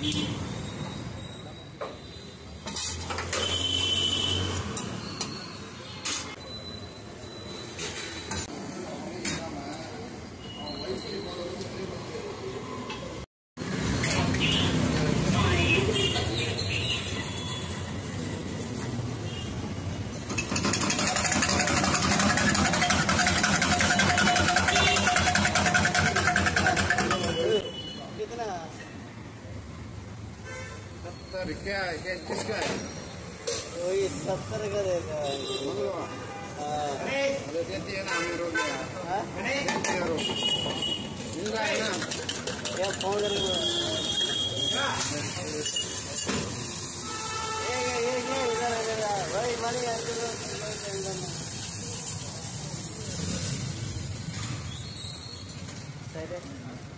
Thank सत्तर क्या है क्या किसका है वही सत्तर का देगा अरे देती है ना हमें रोक मिल रहा है ना क्या फोन कर भाई मनी सही है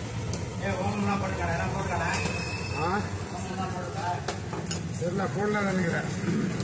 தெரியல போடல நினைக்கிறேன்